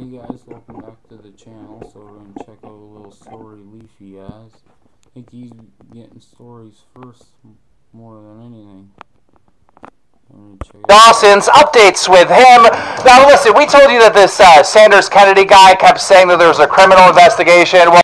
Hey guys, welcome back to the channel. So we're gonna check out a little story Leafy has. I think he's getting stories first more than anything. Dawson's updates with him. Now listen, we told you that this uh, Sanders Kennedy guy kept saying that there was a criminal investigation. Well,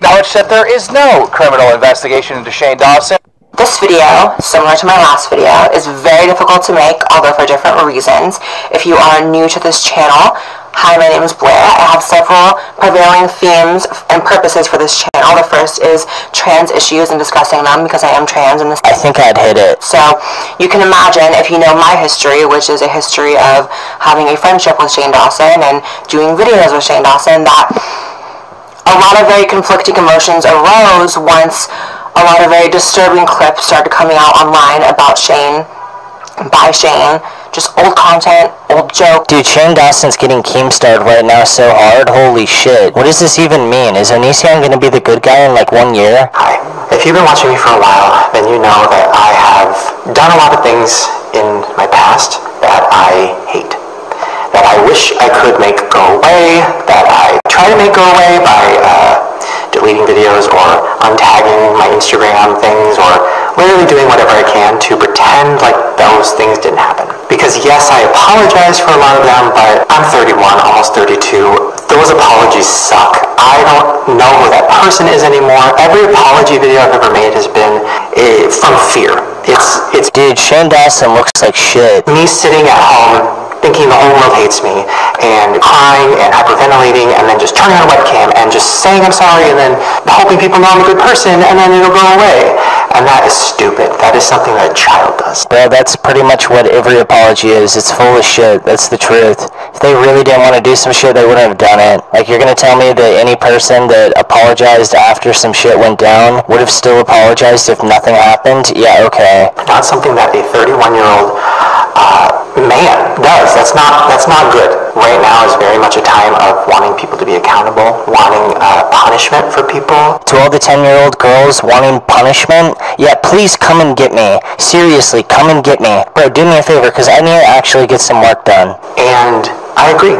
now it's that there is no criminal investigation into Shane Dawson. This video, similar to my last video, is very difficult to make, although for different reasons. If you are new to this channel, hi, my name is Blair. I have several prevailing themes and purposes for this channel. The first is trans issues and discussing them because I am trans and this I think I'd hit it. so you can imagine if you know my history, which is a history of having a friendship with Shane Dawson and doing videos with Shane Dawson, that a lot of very conflicting emotions arose once a lot of very disturbing clips started coming out online about Shane, by Shane, just old content, old joke. Dude, Shane Dawson's getting keemstarred right now so hard. Holy shit. What does this even mean? Is Onision gonna be the good guy in like one year? Hi. If you've been watching me for a while, then you know that I have done a lot of things in my past that I hate. That I wish I could make go away, that I try to make go away by uh, deleting videos or untagging my Instagram things or literally doing whatever I can to pretend like those things didn't happen. Because yes, I apologize for a lot of them, but I'm 31, almost 32. Those apologies suck. I don't know who that person is anymore. Every apology video I've ever made has been eh, from fear. It's it's Dude, Shane Dawson looks like shit. me sitting at home thinking the whole world hates me and crying and hyperventilating and then just turning on a webcam and just saying I'm sorry and then hoping people know I'm a good person and then it'll go away. And that is stupid. That is something that a child does. Bro, that's pretty much what every apology is. It's full of shit. That's the truth. If they really didn't want to do some shit, they wouldn't have done it. Like, you're gonna tell me that any person that apologized after some shit went down would have still apologized if nothing happened? Yeah, okay. Not something that a 31 year old uh, man does. That's not that's not good. Right now is very much a time of wanting people to be accountable, wanting uh, punishment for people, To all the 10 year old girls wanting punishment, yeah, please come and get me. Seriously, come and get me. Bro, do me a favor, because I need to actually get some work done. and I agree.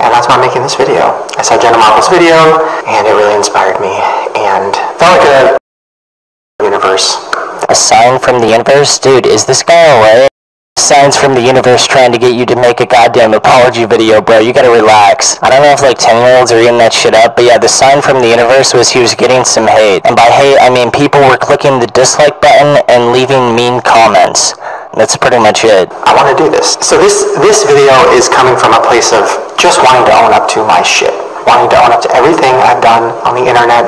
And that's why I'm making this video. I saw Jenna Marbles' video, and it really inspired me, and felt like a universe. A sign from the universe? Dude, is this guy alright? Signs from the universe trying to get you to make a goddamn apology video, bro. You gotta relax. I don't know if like 10 year olds are eating that shit up, but yeah, the sign from the universe was he was getting some hate. And by hate, I mean people were clicking the dislike button and leaving mean comments. That's pretty much it. I want to do this. So this this video is coming from a place of just wanting to own up to my shit, wanting to own up to everything I've done on the internet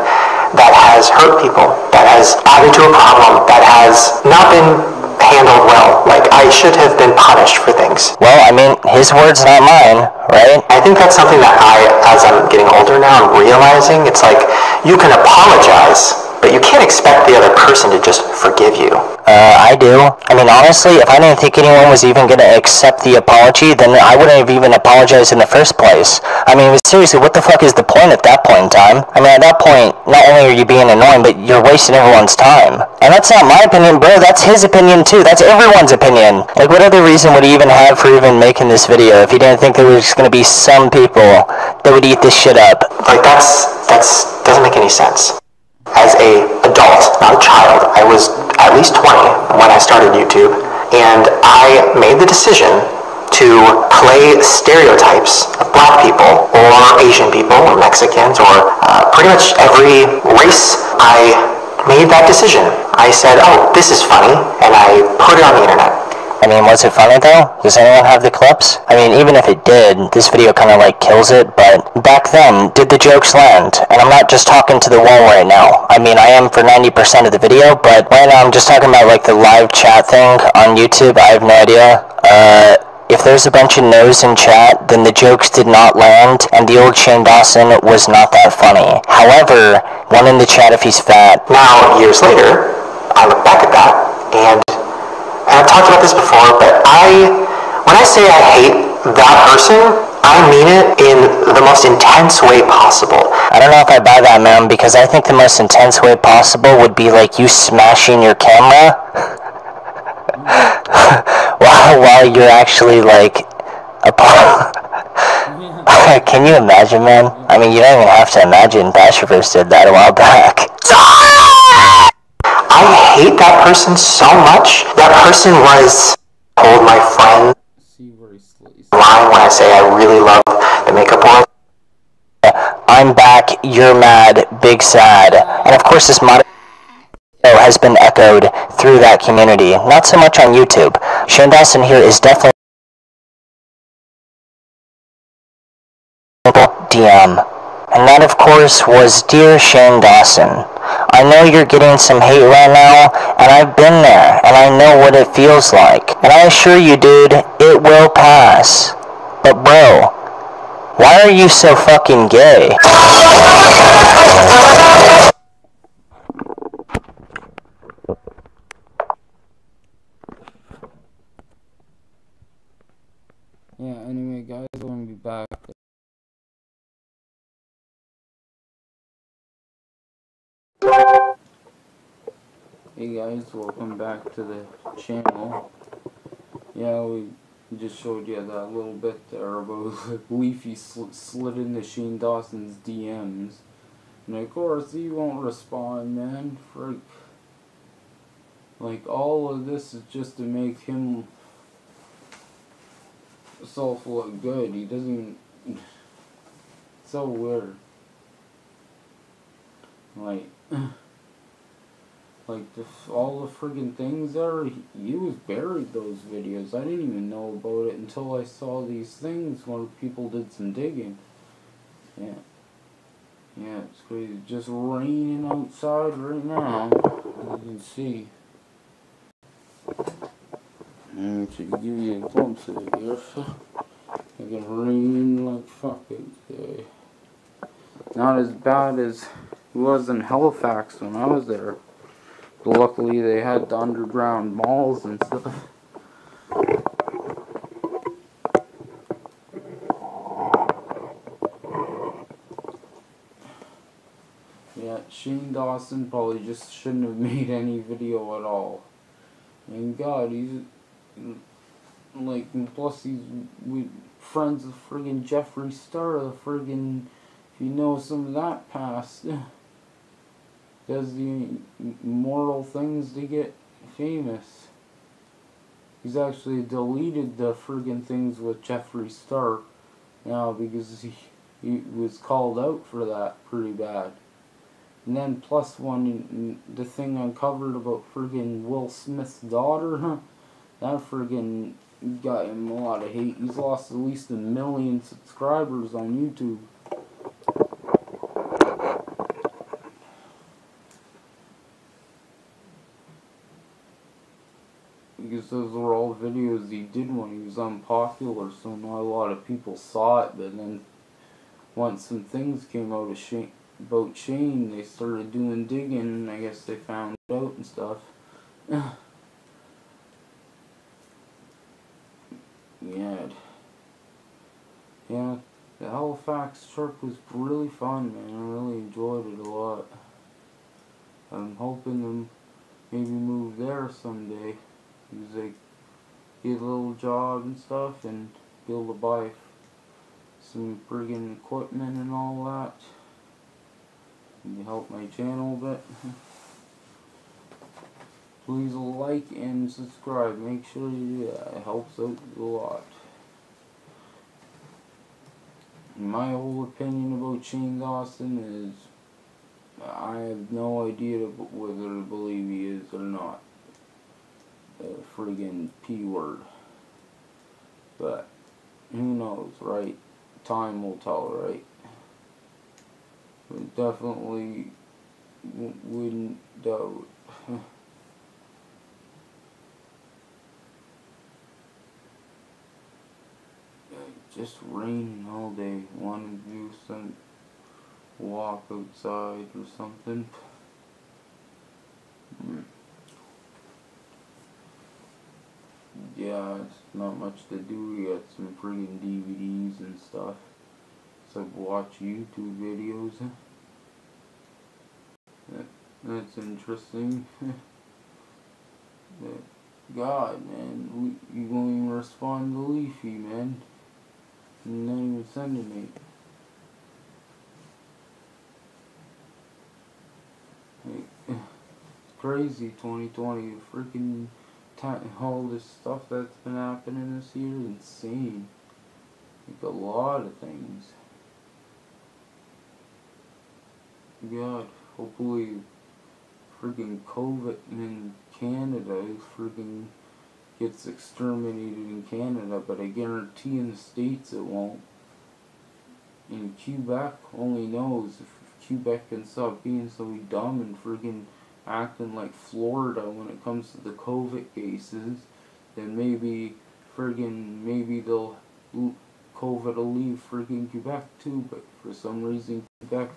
that has hurt people, that has added to a problem, that has not been I should have been punished for things. Well, I mean, his words, not mine, right? I think that's something that I, as I'm getting older now, I'm realizing it's like you can apologize, but you can't expect the other person to just forgive you. Uh, I do. I mean, honestly, if I didn't think anyone was even gonna accept the apology, then I wouldn't have even apologized in the first place. I mean, seriously, what the fuck is the point at that point in time? I mean, at that point, not only are you being annoying, but you're wasting everyone's time. And that's not my opinion, bro. That's his opinion too. That's everyone's opinion. Like, what other reason would he even have for even making this video if he didn't think there was gonna be some people that would eat this shit up? Like that's that's doesn't make any sense. As a adult, not a child, I was at least 20 when I started YouTube, and I made the decision to play stereotypes of black people or Asian people or Mexicans or uh, pretty much every race. I made that decision. I said, "Oh, this is funny," and I put it on the internet. I mean, was it funny though? Does anyone have the clips? I mean, even if it did, this video kind of like kills it, but back then, did the jokes land? And I'm not just talking to the wall right now. I mean, I am for 90% of the video, but right now I'm just talking about like the live chat thing on YouTube. I have no idea. Uh, if there's a bunch of no's in chat, then the jokes did not land, and the old Shane Dawson was not that funny. However, one in the chat if he's fat. Now, years later, I look back at that, and, and I've talked about this before, but I, when I say I hate that person, I mean it in the most intense way possible. I don't know if I buy that, man, because I think the most intense way possible would be like you smashing your camera while while you're actually like a. Can you imagine, man? I mean, you don't even have to imagine. Bashverse did that a while back. I hate that person so much. Person was told my friend line when I say I really love the makeup world. I'm back, you're mad, big sad. And of course, this mod has been echoed through that community. Not so much on YouTube. Shane Dawson here is definitely DM. And that, of course, was Dear Shane Dawson. I know you're getting some hate right now, and I've been there, and I know what it feels like. And I assure you, dude, it will pass. But, bro, why are you so fucking gay? Yeah, anyway, guys, we're gonna be back. Hey guys, welcome back to the channel. Yeah, we just showed you that little bit there about Leafy sl slid into Shane Dawson's DMs. And of course, he won't respond, man. Freak. Like, all of this is just to make him self look good. He doesn't. so weird. Like, like the, all the friggin' things there. He, was buried those videos. I didn't even know about it until I saw these things when people did some digging. Yeah. Yeah, it's crazy. Just raining outside right now. As you can see. Mm, to give you a glimpse of it here. It can rain like fuck out today. Not as bad as it was in Halifax when I was there. Luckily they had the underground malls and stuff. Yeah, Shane Dawson probably just shouldn't have made any video at all. And God, he's like, plus he's with friends with friggin' Jeffree Star, the friggin', if you know some of that past, does the moral things to get famous. He's actually deleted the friggin' things with Jeffree Star now because he, he was called out for that pretty bad. And then plus one, the thing uncovered about friggin' Will Smith's daughter, huh? That friggin' got him a lot of hate. He's lost at least a million subscribers on YouTube. Because those were all videos he did when he was unpopular, so not a lot of people saw it, but then once some things came out of Shane, about Shane, they started doing digging, and I guess they found out and stuff. yeah. Yeah, the Halifax trip was really fun, man. I really enjoyed it a lot. I'm hoping to maybe move there someday. Because they get a little job and stuff and able to buy some friggin' equipment and all that. Help my channel a bit. Please like and subscribe. Make sure you do that. It helps out a lot. My whole opinion about Shane Dawson is I have no idea whether to believe he is or not. Friggin' P word. But who knows, right? Time will tell, right? But definitely wouldn't doubt. Just raining all day. Want to do some walk outside or something. Mm. Yeah, it's not much to do. We got some friggin' DVDs and stuff. So watch YouTube videos. That, that's interesting. God, man, we, you won't even respond to Leafy, man. And not even sending me. Crazy 2020. Freaking all this stuff that's been happening this year is insane. Like a lot of things. God, hopefully freaking COVID in Canada freaking gets exterminated in Canada, but I guarantee in the States it won't. And Quebec only knows if Quebec can stop being so dumb and freaking acting like Florida when it comes to the COVID cases, then maybe friggin' maybe they'll COVID will leave friggin' Quebec too. But for some reason, Quebec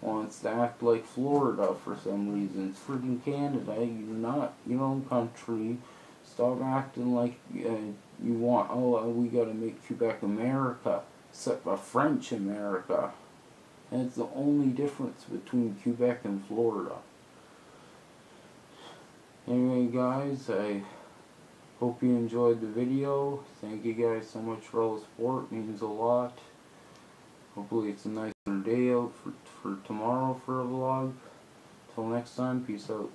wants to act like Florida for some reason. It's freaking Canada. You're not your own country. Stop acting like uh, you want. Oh, uh, we got to make Quebec America, except a French America. And it's the only difference between Quebec and Florida. Anyway, guys, I hope you enjoyed the video. Thank you guys so much for all the support. It means a lot. Hopefully it's a nicer day out for, for tomorrow for a vlog. Till next time, peace out.